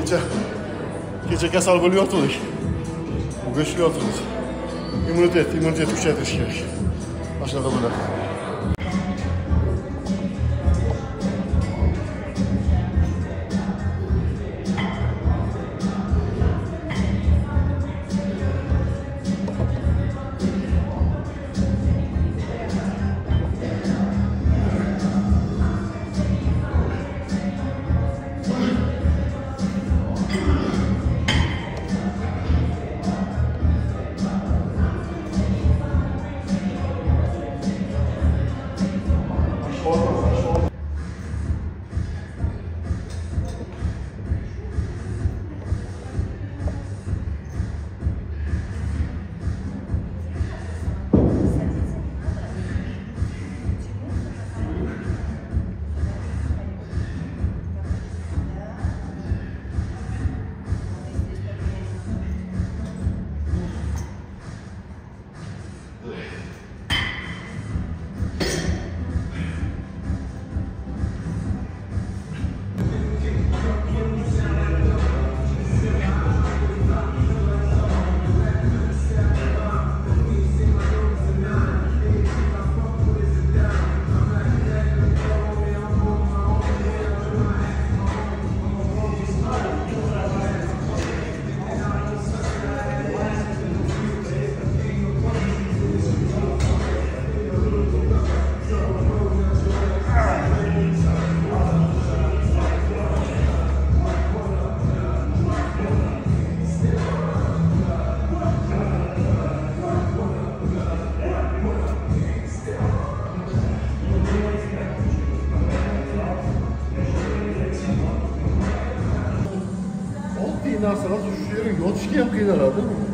Gece, gece kasal böyle yatmadık. Bu güçlü yatmadık. İmmünitet, immünitet güçlendirmek gerek. Aşağıda böyle. Oddiy narsalar shu yerga yotishga ham qiynaladi